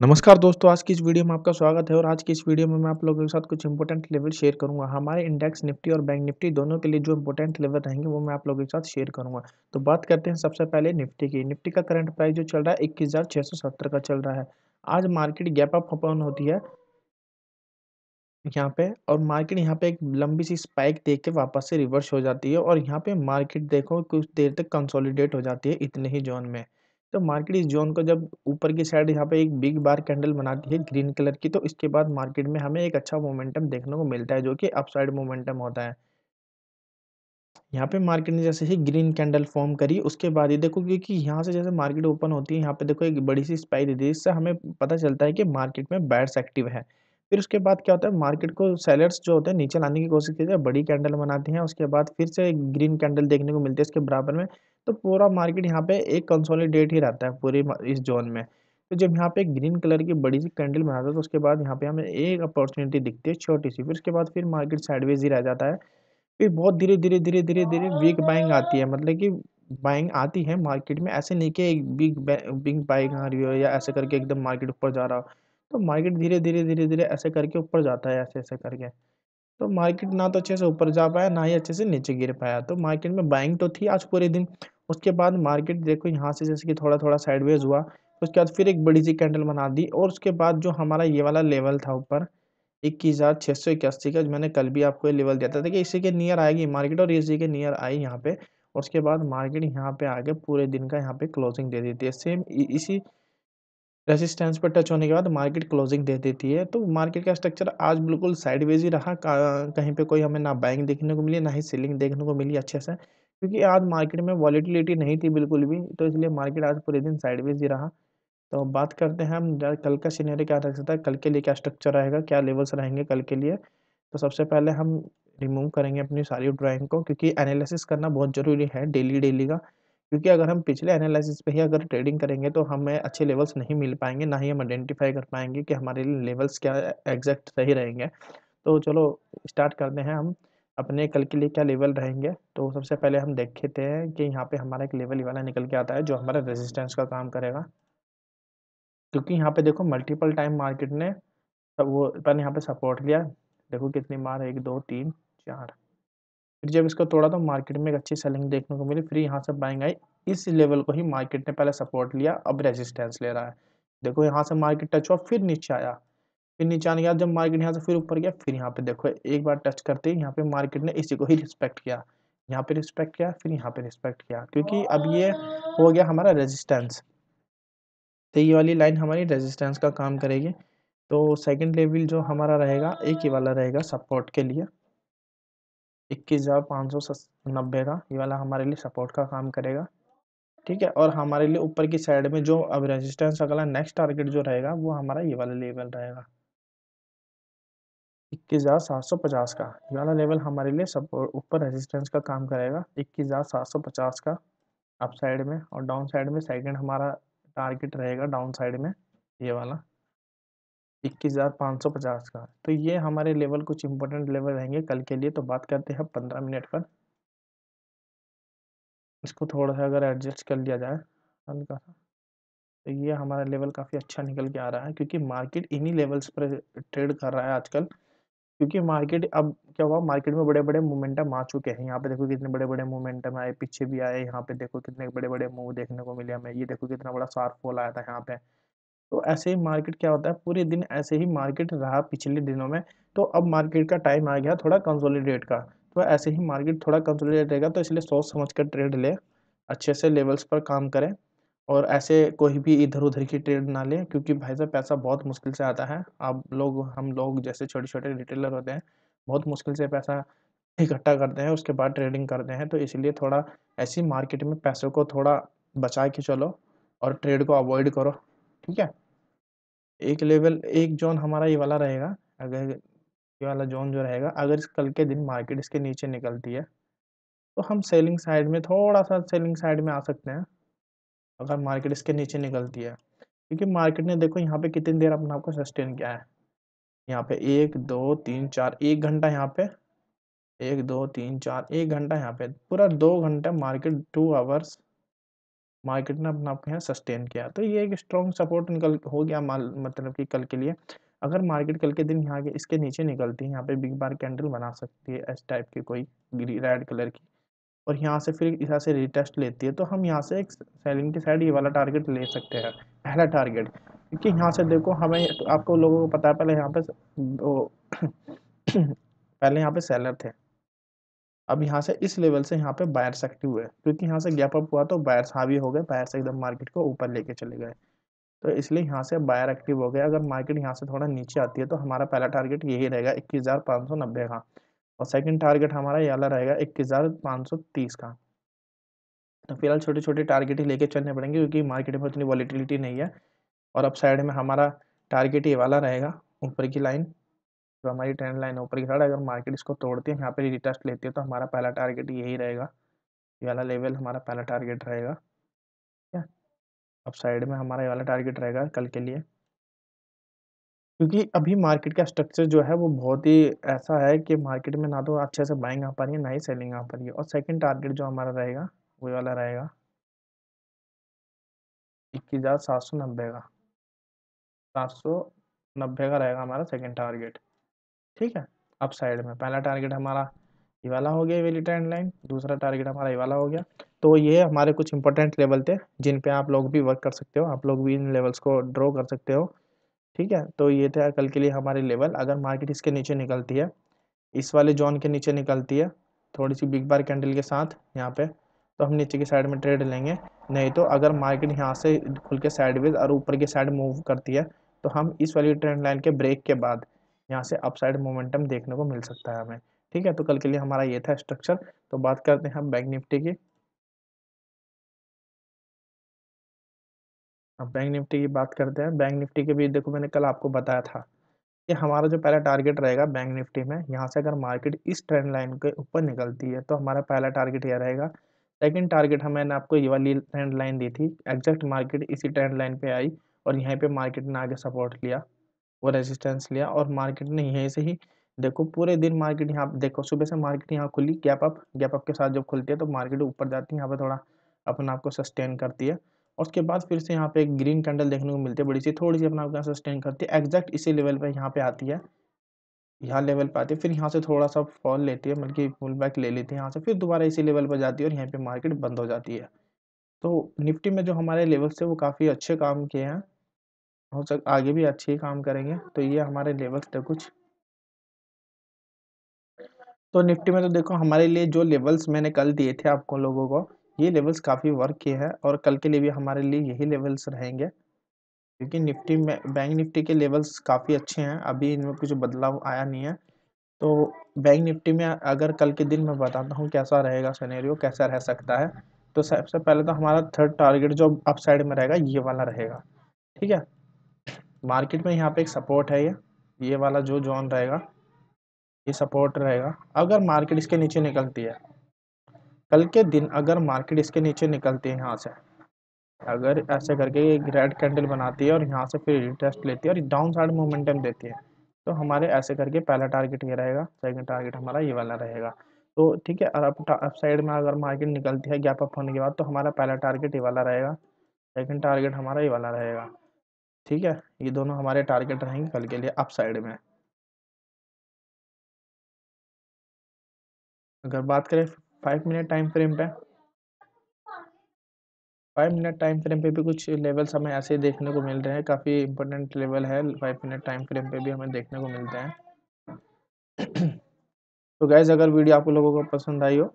नमस्कार दोस्तों, आज की इस वीडियो में आपका स्वागत है और आज की इस वीडियो में मैं आप लोगों के साथ कुछ इंपॉर्टेंट लेवल शेयर करूँगा। हमारे इंडेक्स निफ्टी और बैंक निफ्टी दोनों के लिए जो इंपॉर्टेंट लेवल रहेंगे वो मैं आप लोगों के साथ शेयर करूँगा। तो बात करते हैं सबसे पहले निफ्टी की। निफ्टी का करंट प्राइस जो चल रहा है 21,670 का चल रहा है। आज मार्केट गैप अप ओपन होती है यहाँ पे और मार्केट यहाँ पे एक लंबी सी स्पाइक देख के वापस से रिवर्स हो जाती है और यहाँ पे मार्केट देखो कुछ देर तक कंसोलिडेट हो जाती है इतने ही जोन में। तो मार्केट इस जोन को जब ऊपर की साइड यहाँ पे एक बिग बार कैंडल बनाती है ग्रीन कलर की तो इसके बाद मार्केट में हमें एक अच्छा मोमेंटम देखने को मिलता है, जो कि अपसाइड मोमेंटम होता है। यहाँ पे मार्केट ने जैसे ही ग्रीन कैंडल फॉर्म करी, उसके बाद ही देखो क्योंकि यहाँ से जैसे मार्केट ओपन होती है, यहाँ पे देखो एक बड़ी सी स्पाइक दी इससे हमें पता चलता है कि मार्केट में बैड्स एक्टिव है। फिर उसके बाद क्या होता है, मार्केट को सेलर्स जो होते हैं, नीचे लाने की कोशिश की जाए बड़ी कैंडल बनाते हैं, उसके बाद फिर से ग्रीन कैंडल देखने को मिलती है, इसके बराबर में तो पूरा मार्केट यहाँ पे एक कंसोलिडेट ही रहता है पूरे इस जोन में। तो जब यहाँ पे ग्रीन कलर की बड़ी सी कैंडल बनाता है तो उसके बाद यहाँ पे हमें एक अपॉर्चुनिटी दिखती है छोटी सी, फिर उसके बाद फिर मार्केट साइडवेज ही रह जाता है। फिर बहुत धीरे धीरे धीरे धीरे धीरे वीक बाइंग आती है मतलब कि बाइंग आती है मार्केट में, ऐसे नहीं कि एक बिग बिग बाइंग आ रही हो या ऐसे करके एकदम मार्केट ऊपर जा रहा हो। तो मार्केट धीरे धीरे धीरे धीरे ऐसे करके ऊपर जाता है, ऐसे ऐसे करके। तो मार्केट ना तो अच्छे से ऊपर जा पाया, ना ही अच्छे से नीचे गिर पाया। तो मार्केट में बाइंग तो थी आज पूरे दिन उसके बाद मार्केट देखो यहाँ से जैसे कि थोड़ा थोड़ा साइडवेज हुआ, उसके बाद फिर एक बड़ी सी कैंडल बना दी और उसके बाद जो हमारा ये वाला लेवल था ऊपर, इक्कीस हज़ार छः सौ इक्यासी का, मैंने कल भी आपको ये लेवल दिया था। देखिए, इसी के नियर आएगी मार्केट और इसी के नियर आई यहाँ पे, और उसके बाद मार्केट यहाँ पे आगे पूरे दिन का यहाँ पे क्लोजिंग दे देती है। सेम इसी रेजिस्टेंस पर टच होने के बाद मार्केट क्लोजिंग दे देती है। तो मार्केट का स्ट्रक्चर आज बिल्कुल साइडवेज ही रहा कहीं पे कोई हमें ना बाइंग देखने को मिली, ना ही सेलिंग देखने को मिली अच्छे से। क्योंकि आज मार्केट में वॉलीटिलिटी नहीं थी बिल्कुल भी तो इसलिए मार्केट आज पूरे दिन साइडवेज ही रहा। तो बात करते हैं हम कल का सीनरी क्या रह सकता है, कल के लिए क्या स्ट्रक्चर रहेगा, क्या लेवल्स रहेंगे कल के लिए? तो सबसे पहले हम रिमूव करेंगे अपनी सारी ड्राइंग को, क्योंकि एनालिसिस करना बहुत ज़रूरी है डेली डेली का। क्योंकि अगर हम पिछले एनालिसिस पे ही अगर ट्रेडिंग करेंगे तो हमें अच्छे लेवल्स नहीं मिल पाएँगे, ना ही हम आइडेंटिफाई कर पाएँगे कि हमारे लेवल्स क्या एग्जैक्ट सही रहेंगे। तो चलो स्टार्ट करते हैं हम। अपने कल के लिए क्या लेवल रहेंगे? तो सबसे पहले हम देखते हैं कि यहाँ पे हमारा एक लेवल वाला निकल के आता है जो हमारा रेजिस्टेंस का काम करेगा। क्योंकि यहाँ पे देखो मल्टीपल टाइम मार्केट ने वो पहले यहाँ पे सपोर्ट लिया। देखो कितनी मार, एक, दो, तीन, चार। फिर जब इसको तोड़ा तो मार्केट में एक अच्छी सेलिंग देखने को मिली। फिर यहाँ से बाइंग आई। इस लेवल को ही मार्केट ने पहले सपोर्ट लिया। अब रेजिस्टेंस ले रहा है। देखो यहाँ से मार्केट टच हुआ, फिर नीचे आया। फिर नीचे आने के बाद जब मार्केट यहाँ से फिर ऊपर गया, फिर यहाँ पे देखो, एक बार टच करते ही यहाँ पे मार्केट ने इसी को ही रिस्पेक्ट किया। यहाँ पे रिस्पेक्ट किया, फिर यहाँ पे रिस्पेक्ट किया, क्योंकि अब ये हो गया हमारा रेजिस्टेंस तो ये वाली लाइन हमारी रेजिस्टेंस का काम करेगी। तो सेकंड लेवल जो हमारा रहेगा, एक ही वाला रहेगा सपोर्ट के लिए। इक्कीस हज़ार पाँच सौ नब्बे का ये वाला हमारे लिए सपोर्ट का काम करेगा। ठीक है? और हमारे लिए ऊपर की साइड में जो अब रेजिस्टेंस अगला नेक्स्ट टारगेट जो रहेगा, वो हमारा ये वाला लेवल रहेगा। इक्कीस हज़ार सात सौ पचास का। ये वाला लेवल हमारे लिए सब ऊपर रेजिस्टेंस का काम करेगा। इक्कीस हज़ार सात सौ पचास का अप साइड में और डाउन साइड में सेकंड हमारा टारगेट रहेगा डाउन साइड में, ये वाला। इक्कीस हज़ार पाँच सौ पचास का। तो ये हमारे लेवल कुछ इंपॉर्टेंट लेवल रहेंगे। कल के लिए तो बात करते हैं पंद्रह मिनट पर। इसको थोड़ा सा अगर एडजस्ट कर लिया जाए, हल्का सा। तो ये हमारा लेवल काफ़ी अच्छा निकल के आ रहा है क्योंकि मार्केट इन्हीं लेवल्स पर ट्रेड कर रहा है आजकल। क्योंकि मार्केट अब क्या हुआ, मार्केट में बड़े बड़े मोमेंटम आ चुके हैं। यहाँ पे देखो कितने बड़े बड़े मोमेंटम आए, पीछे भी आए, यहाँ पे देखो कितने बड़े बड़े मूव देखने को मिले हमें। ये देखो कितना बड़ा शार्प फॉल आया था यहाँ पे। तो ऐसे ही मार्केट क्या होता है, पूरे दिन ऐसे ही मार्केट रहा पिछले दिनों में। तो अब मार्केट का टाइम आ गया थोड़ा कंसोलिडेट का। तो ऐसे ही मार्केट थोड़ा कंसोलिडेट रहेगा तो इसलिए सोच समझ कर ट्रेड ले, अच्छे से लेवल्स पर काम करें। और ऐसे कोई भी इधर उधर की ट्रेड ना लें, क्योंकि भाई साहब, पैसा बहुत मुश्किल से आता है। आप लोग, हम लोग जैसे छोटे छोटे रिटेलर होते हैं, बहुत मुश्किल से पैसा इकट्ठा करते हैं, उसके बाद ट्रेडिंग करते हैं तो इसलिए थोड़ा ऐसी मार्केट में पैसों को थोड़ा बचा के चलो और ट्रेड को अवॉइड करो, ठीक है? एक लेवल एक जोन हमारा ये वाला रहेगा, अगर ये वाला जोन जो रहेगा, अगर इस कल के दिन मार्केट इसके नीचे निकलती है तो हम सेलिंग साइड में थोड़ा सा सेलिंग साइड में आ सकते हैं। अगर मार्केट इसके नीचे निकलती है। क्योंकि मार्केट ने देखो यहाँ पे कितनी देर अपने आपको सस्टेन किया है। यहाँ पे एक, दो, तीन, चार, एक घंटा यहाँ पे। एक, दो, तीन, चार, एक घंटा यहाँ पे। पूरा दो घंटा मार्केट टू आवर्स मार्केट ने अपना आपको यहाँ सस्टेन किया। तो ये एक स्ट्रॉन्ग सपोर्ट निकल, हो गया माल मतलब कि कल के लिए। अगर मार्केट कल के दिन यहाँ के, इसके नीचे निकलती है, यहाँ पे बिग बार कैंडल बना सकती है, इस टाइप की कोई रेड कलर की। और यहाँ से फिर यहाँ से रिटेस्ट लेती है तो हम यहाँ से एक सेलिंग की साइड ये वाला टारगेट ले सकते हैं, पहला टारगेट क्योंकि यहाँ से देखो हमें तो आपको लोगों को पता है, पहले यहाँ पे वो पहले यहाँ पे सेलर थे। अब यहाँ से इस लेवल से यहाँ पे बायर्स एक्टिव हुए क्योंकि यहाँ से गैप अप हुआ तो बायर्स हावी हो गए बायर्स एकदम मार्केट को ऊपर लेके चले गए। तो इसलिए यहाँ से बायर एक्टिव हो गया अगर मार्केट यहाँ से थोड़ा नीचे आती है तो हमारा पहला टारगेट यही रहेगा, इक्कीस हज़ार पाँच सौ नब्बे का। और सेकंड टारगेट हमारा ये वाला रहेगा इक्कीस हज़ार पाँच सौ तीस का। तो फ़िलहाल छोटे छोटे टारगेट ही लेके चलने पड़ेंगे क्योंकि मार्केट में उतनी वॉलीटिलिटी नहीं है और अब साइड में हमारा टारगेट ये वाला रहेगा ऊपर की लाइन जो हमारी ट्रेंड लाइन ऊपर की साइड अगर मार्केट इसको तोड़ती है, यहाँ पर रिटेस्ट लेती है तो हमारा पहला टारगेट यही रहेगा। ये वाला लेवल हमारा पहला टारगेट रहेगा। ठीक है? अब साइड में हमारा ये वाला टारगेट रहेगा कल के लिए। क्योंकि अभी मार्केट का स्ट्रक्चर जो है वो बहुत ही ऐसा है कि मार्केट में ना तो अच्छे से बाइंग आ पा रही है, ना ही सेलिंग आ पा रही है। और सेकंड टारगेट जो हमारा रहेगा वो वाला रहेगा। इक्कीस हज़ार सात सौ नब्बे का। सात सौ नब्बे का रहेगा हमारा सेकंड टारगेट ठीक है, अब साइड में। पहला टारगेट हमारा ये वाला हो गया वाली ट्रेंड लाइन दूसरा टारगेट हमारा ये वाला हो गया। तो ये हमारे कुछ इंपॉर्टेंट लेवल थे, जिन पे आप लोग भी वर्क कर सकते हो। आप लोग भी इन लेवल्स को ड्रॉ कर सकते हो। ठीक है? तो ये था कल के लिए हमारे लेवल अगर मार्केट इसके नीचे निकलती है, इस वाले जोन के नीचे निकलती है थोड़ी सी बिग बार कैंडल के साथ यहाँ पे तो हम नीचे की साइड में ट्रेड लेंगे। नहीं तो अगर मार्केट यहाँ से खुल के साइडवेज और ऊपर की साइड मूव करती है तो हम इस वाली ट्रेंड लाइन के ब्रेक के बाद यहाँ से अपसाइड मोमेंटम देखने को मिल सकता है हमें। ठीक है? तो कल के लिए हमारा ये था स्ट्रक्चर तो बात करते हैं हम बैंक निफ्टी की। अब बैंक निफ्टी की बात करते हैं। बैंक निफ्टी के भी देखो मैंने कल आपको बताया था कि हमारा जो पहला टारगेट रहेगा बैंक निफ्टी में, यहाँ से अगर मार्केट इस ट्रेंड लाइन के ऊपर निकलती है तो हमारा पहला टारगेट यह रहेगा। सेकंड टारगेट हम आपको ये वाली ट्रेंड लाइन दी थी एग्जैक्ट मार्केट इसी ट्रेंड लाइन पर आई और यहीं पर मार्केट ने आगे सपोर्ट लिया, वो रेजिस्टेंस लिया और मार्केट ने यहीं से ही देखो पूरे दिन मार्केट यहाँ, देखो सुबह से मार्केट यहाँ खुली गैप अप गैप अप के साथ जब खुलती है तो मार्केट ऊपर जाती है, यहाँ पे थोड़ा अपने आप को सस्टेन करती है। उसके बाद फिर से यहाँ पे एक ग्रीन कैंडल देखने को मिलती है, बड़ी सी, थोड़ी सी अपना आप सस्टेन करती है। एग्जैक्ट इसी लेवल पे यहाँ पे आती है। यहाँ लेवल पे आती है, फिर यहाँ से थोड़ा सा फॉल लेती है मतलब फुल बैक ले लेती है यहाँ से, फिर दोबारा इसी लेवल पर जाती है और यहाँ पे मार्केट बंद हो जाती है। तो निफ्टी में जो हमारे लेवल्स थे वो काफ़ी अच्छे काम किए हैं। हो सक, आगे भी अच्छे ही काम करेंगे। तो ये हमारे लेवल्स थे कुछ। तो निफ्टी में तो देखो, हमारे लिए जो लेवल्स मैंने कल दिए थे आपको लोगों को ये लेवल्स काफ़ी वर्क किए हैं और कल के लिए भी हमारे लिए यही लेवल्स रहेंगे। क्योंकि निफ्टी में, बैंक निफ्टी के लेवल्स काफ़ी अच्छे हैं, अभी इनमें कुछ बदलाव आया नहीं है। तो बैंक निफ्टी में अगर कल के दिन मैं बताता हूँ कैसा रहेगा सनेरियो कैसा रह सकता है तो सबसे पहले तो हमारा थर्ड टारगेट जो अप साइड में रहेगा, ये वाला रहेगा। ठीक है? मार्केट में यहाँ पे एक सपोर्ट है ये ये वाला जो जोन रहेगा, ये सपोर्ट रहेगा। अगर मार्केट इसके नीचे निकलती है कल के दिन अगर मार्केट इसके नीचे निकलती है यहाँ से, अगर ऐसे करके रेड कैंडल बनाती है और यहाँ से फिर रिटेस्ट लेती है और डाउन साइड मोमेंटम देती है तो हमारे ऐसे करके पहला टारगेट ये रहेगा सेकंड टारगेट हमारा ये वाला रहेगा। तो ठीक है, और अप साइड में अगर मार्केट निकलती है गैप अप होने के बाद तो हमारा पहला टारगेट ये वाला रहेगा सेकंड टारगेट हमारा ये वाला रहेगा। ठीक है, ये दोनों हमारे टारगेट रहेंगे कल के लिए अप साइड में। अगर बात करें फाइव मिनट टाइम फ्रेम पे। फाइव मिनट टाइम फ्रेम पे भी कुछ लेवल्स हमें ऐसे देखने को मिल रहे हैं। काफ़ी इंपॉर्टेंट लेवल है फाइव मिनट टाइम फ्रेम पे भी हमें देखने को मिलते हैं। तो गैज़ अगर वीडियो आप लोगों को पसंद आई हो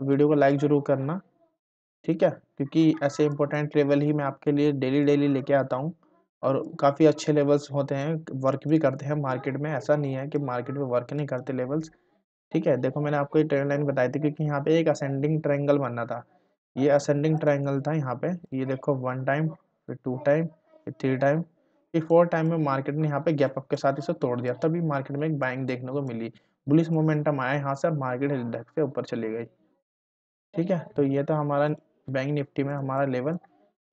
तो वीडियो को लाइक ज़रूर करना, ठीक है? क्योंकि ऐसे इंपॉर्टेंट लेवल ही मैं आपके लिए डेली डेली लेके आता हूँ और काफ़ी अच्छे लेवल्स होते हैं। वर्क भी करते हैं मार्केट में। ऐसा नहीं है कि मार्केट में वर्क नहीं करते लेवल्स ठीक है? देखो, मैंने आपको ये ट्रेंड लाइन बताई थी क्योंकि यहाँ पे एक असेंडिंग ट्रायंगल बनना था। ये असेंडिंग ट्रायंगल था यहाँ पे। ये देखो वन टाइम फिर टू टाइम फिर थ्री टाइम फिर फोर टाइम में मार्केट ने यहाँ पे गैप अप के साथ इसे तोड़ दिया। तभी मार्केट में एक बाइंग देखने को मिली। बुलिस मोमेंटम आया यहाँ से मार्केट इंडेक्स से ऊपर चली गई। ठीक है? तो ये था हमारा बैंक निफ्टी में हमारा लेवल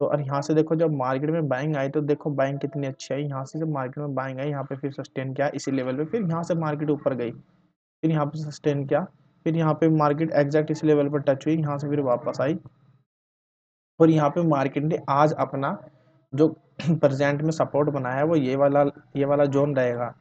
तो और यहाँ से देखो, जब मार्केट में बाइंग आई तो देखो बाइंग कितनी अच्छी आई। यहाँ से जब मार्केट में बाइंग आई, यहाँ पे फिर सस्टेन किया। इसी लेवल पे फिर यहाँ से मार्केट ऊपर गई। फिर यहाँ पे सस्टेन किया। फिर यहाँ पे मार्केट एग्जैक्ट इस लेवल पर टच हुई, यहाँ से फिर वापस आई। और यहाँ पे मार्केट ने आज अपना जो प्रेजेंट में सपोर्ट बनाया है, वो ये वाला ये वाला जोन रहेगा।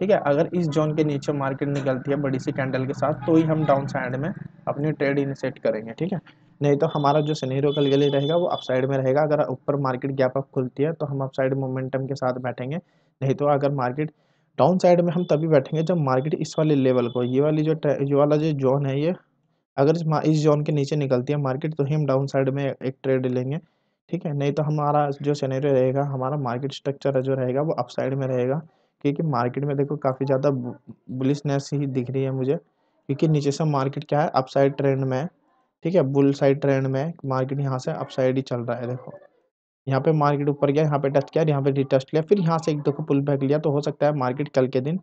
ठीक है? अगर इस जोन के नीचे मार्केट निकलती है बड़ी सी कैंडल के साथ तो ही हम डाउन साइड में अपनी ट्रेड इनिशिएट करेंगे। ठीक है? नहीं तो हमारा जो सनीरो कल गली रहेगा, वो अप साइड में रहेगा। अगर ऊपर मार्केट गैप अप खुलती है तो हम अपसाइड मोमेंटम के साथ बैठेंगे। नहीं तो अगर मार्केट डाउन साइड में हम तभी बैठेंगे जब मार्केट इस वाले लेवल को ये वाली जो ये वाला जो जोन है ये अगर इस, इस जोन के नीचे निकलती है मार्केट तो ही हम डाउन साइड में एक ट्रेड लेंगे ठीक है? नहीं तो हमारा जो सनेरियो रहेगा हमारा मार्केट स्ट्रक्चर जो रहेगा वो अप साइड में रहेगा क्योंकि मार्केट में देखो काफ़ी ज़्यादा बुलिसनेस ही दिख रही है मुझे क्योंकि नीचे से मार्केट क्या है? अपसाइड ट्रेंड में ठीक है? बुल साइड ट्रेंड में मार्केट यहाँ से अपसाइड ही चल रहा है देखो। यहाँ पे मार्केट ऊपर गया, यहाँ पे टच किया, यहाँ पे रिटस्ट लिया, फिर यहाँ से एक देखो पुल बैक लिया तो हो सकता है मार्केट कल के दिन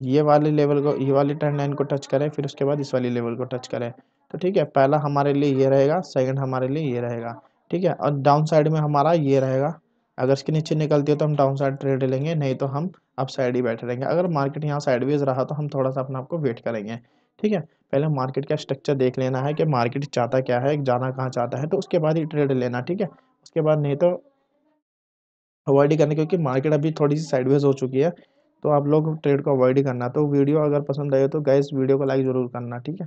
ये वाले लेवल को, ये वाले ट्रेंड लाइन को टच करें, फिर उसके बाद इस वाली लेवल को टच करें। तो ठीक है, पहला हमारे लिए ये रहेगा सेकंड हमारे लिए ये रहेगा, ठीक है, और डाउन साइड में हमारा ये रहेगा, अगर इसके नीचे निकलती है तो हम डाउन साइड ट्रेड लेंगे, नहीं तो हम अप साइड ही बैठे रहेंगे। अगर मार्केट यहाँ साइडवेज रहा तो हम थोड़ा सा अपने आप को वेट करेंगे, ठीक है, पहले मार्केट का स्ट्रक्चर देख लेना है कि मार्केट चाहता क्या है, जाना कहाँ चाहता है तो उसके बाद ही ट्रेड लेना, ठीक है उसके बाद नहीं तो अवॉइड ही करना, क्योंकि मार्केट अभी थोड़ी सी साइडवेज हो चुकी है तो आप लोग ट्रेड को अवॉइड ही करना। तो वीडियो अगर पसंद आए तो गैस वीडियो को लाइक ज़रूर करना, ठीक है?